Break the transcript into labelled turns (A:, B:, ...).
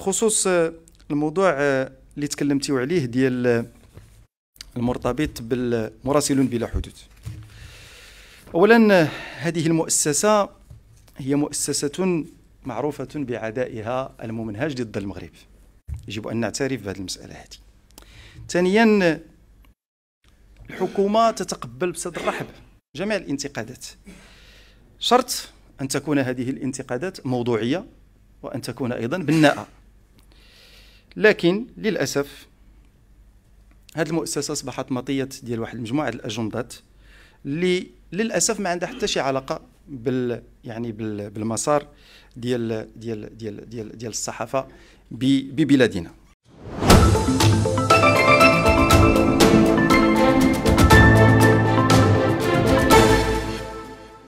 A: بخصوص الموضوع اللي تكلمتيو عليه ديال المرتبط بالمراسلون بلا حدود. اولا هذه المؤسسة هي مؤسسة معروفة بعدائها الممنهج ضد المغرب. يجب أن نعترف بهذه المسألة هذه. ثانيا الحكومة تتقبل بصدر رحب جميع الانتقادات. شرط أن تكون هذه الانتقادات موضوعية وأن تكون أيضا بناءه لكن للأسف هذه المؤسسة أصبحت مطية ديال واحد المجموعة الأجندات اللي للأسف ما عندها حتى شي علاقة بال يعني بال بالمسار ديال ديال ديال ديال ديال الصحافة ببلادنا.